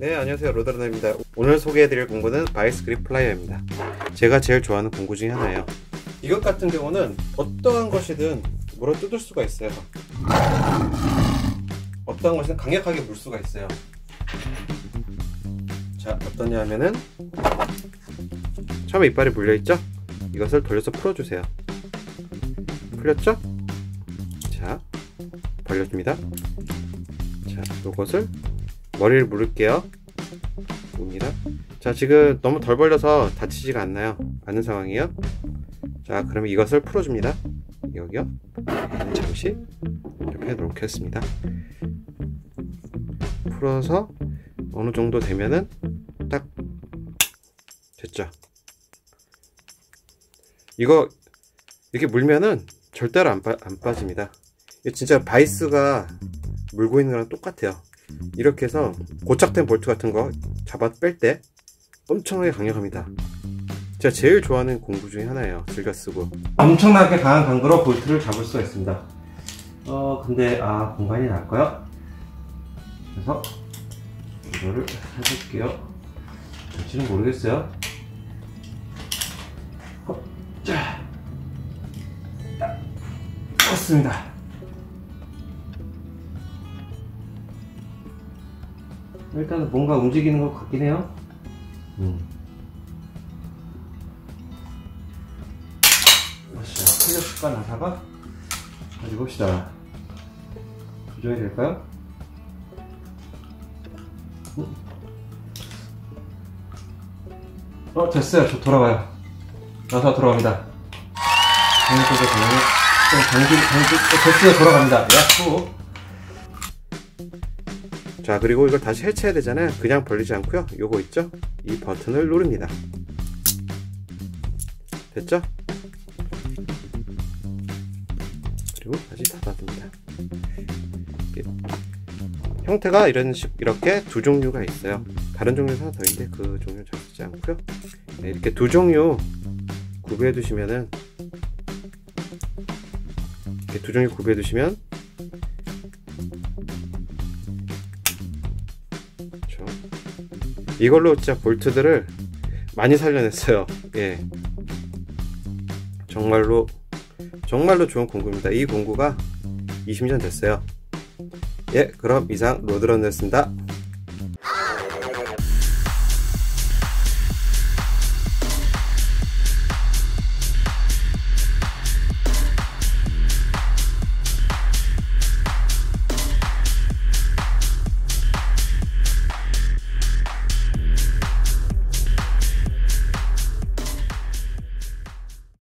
네 안녕하세요. 로드러너입니다. 오늘 소개해드릴 공구는 바이스 그립 플라이어입니다. 제가 제일 좋아하는 공구 중에 하나예요. 이것 같은 경우는 어떠한 것이든 물어 뜯을 수가 있어요. 어떠한 것이든 강력하게 물 수가 있어요. 자 어떠냐 하면은 처음에 이빨이 물려있죠? 이것을 돌려서 풀어주세요. 풀렸죠? 자 벌려줍니다. 자 요것을 머리를 물을게요. 봅니다. 자 지금 너무 덜 벌려서 다치지가 않나요? 않는 상황이에요? 자 그러면 이것을 풀어줍니다. 여기요. 잠시 이렇게 놓겠습니다. 풀어서 어느 정도 되면은 딱 됐죠? 이거 이렇게 물면은 절대로 안, 빠, 안 빠집니다. 진짜 바이스가 물고 있는 거랑 똑같아요 이렇게 해서 고착된 볼트 같은 거 잡아 뺄 때 엄청나게 강력합니다. 제가 제일 좋아하는 공구 중에 하나예요. 즐겨 쓰고. 엄청나게 강한 강도로 볼트를 잡을 수가 있습니다. 어 근데 아 공간이 날까요? 그래서 이거를 해볼게요. 될지는 모르겠어요. 자. 떴습니다 일단 뭔가 움직이는 것 같긴 해요 음. 자, 틀렸을까 나사가? 어디 봅시다 조정이 될까요? 음. 어 됐어요 저 돌아와요 나사 돌아갑니다 방금 쪽에 당기 당기 어, 됐어요 돌아갑니다 야후 자 그리고 이걸 다시 해체해야 되잖아요. 그냥 벌리지 않고요. 요거 있죠? 이 버튼을 누릅니다. 됐죠? 그리고 다시 닫아둡니다. 형태가 이런 식 이렇게 두 종류가 있어요. 다른 종류는 하나 더 있는데 그 종류 잘 쓰지 않고요. 네, 이렇게 두 종류 구비해 두시면은 이렇게 두 종류 구비해 두시면 이걸로 진짜 볼트들을 많이 살려냈어요. 예. 정말로 정말로 좋은 공구입니다. 이 공구가 20년 됐어요. 예 그럼 이상 로드런이었습니다